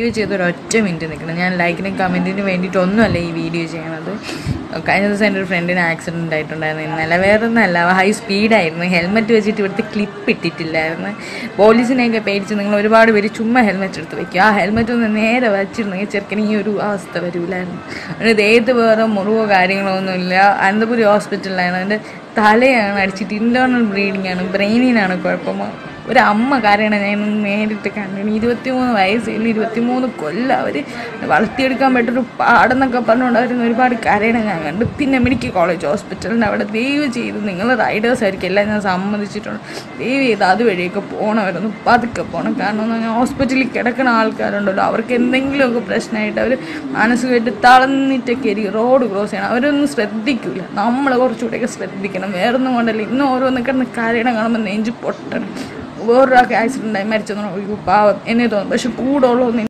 Video ചെയ്ത് ഒരു ഒറ്റ മിനിറ്റ് നിൽക്കണം ഞാൻ ലൈക്കിനും കമന്റിന് വേണ്ടിയിട്ടൊന്നുമല്ല ഈ വീഡിയോ ചെയ്യണത്. കഴിഞ്ഞ ദിവസം എന്റെ ഒരു ഫ്രണ്ടിന് ആക്സിഡന്റ് ആയിട്ടുണ്ടായിരുന്നു ഇന്നലെ വേറെ ഒന്നല്ല ഹൈ സ്പീഡായിരുന്നു ഹെൽമെറ്റ് വെച്ചിട്ട് ഇവിടുത്തെ ക്ലിപ്പ് ഇട്ടിട്ടില്ലായിരുന്നു. പോലീസിനെയൊക്കെ പേടിച്ച് നിങ്ങൾ ഒരുപാട് പേര് ചുമ്മാ ഹെൽമെറ്റ് എടുത്ത് വെക്കുക ആ ഹെൽമെറ്റ് ഒന്ന് നേരെ വെച്ചിരുന്നെങ്കിൽ ചെറുക്കന് ഈ ഒരു അവസ്ഥ വരൂലായിരുന്നു. അതിന് ഏത് വേറെ മുറിവോ കാര്യങ്ങളോ ഒന്നുമില്ല. അനന്തപുരി ഹോസ്പിറ്റലിലായിരുന്നു അതിന്റെ തലയാണ് അടിച്ചിട്ട് ഇന്റേർണൽ ബ്ലീഡിങ് ആണ്. ബ്രെയിനിനാണ് കുഴപ്പം ഒരു അമ്മ കാരണം ഞാൻ നേരിട്ട് കണ്ടു ഇരുപത്തിമൂന്ന് വയസ്സിൽ ഇരുപത്തിമൂന്ന് കൊല്ലം അവർ വളർത്തിയെടുക്കാൻ പറ്റൊരു പാടെന്നൊക്കെ പറഞ്ഞുകൊണ്ടായിരുന്നു ഒരുപാട് കരയണം ഞാൻ കണ്ടു. പിന്നെ മെഡിക്കൽ കോളേജ് ഹോസ്പിറ്റലിന്റെ അവിടെ ദയവ് ചെയ്ത് നിങ്ങൾ റൈഡേഴ്സ് ആയിരിക്കും എല്ലാം ഞാൻ സമ്മതിച്ചിട്ടുണ്ട്. ദയവ് ചെയ്ത് അതുവഴിയൊക്കെ പോകണമായിരുന്നു പതുക്കെ പോകണം കാരണം എന്ന് പറഞ്ഞാൽ ഹോസ്പിറ്റലിൽ കിടക്കുന്ന ആൾക്കാരുണ്ടല്ലോ അവർക്ക് എന്തെങ്കിലുമൊക്കെ പ്രശ്നമായിട്ട് അവർ മനസ്സുമായിട്ട് തളർന്നിട്ടൊക്കെ ഇരിക്കും റോഡ് ക്രോസ് ചെയ്യണം. അവരൊന്നും ശ്രദ്ധിക്കില്ല നമ്മൾ കുറച്ചുകൂടെയൊക്കെ ശ്രദ്ധിക്കണം. വേറൊന്നും കൊണ്ടല്ല. ഇന്ന് ഓരോന്ന് കിടന്ന് കരയണം കാണുമ്പോൾ നെഞ്ച് പൊട്ടണം. വേറൊരാൾക്ക് ആക്സിഡന്റ് ആയി മരിച്ചെന്ന് അയ്യോ പാവം. എന്നെ തോന്നും. പക്ഷെ കൂടെ ഉള്ളതൊന്നും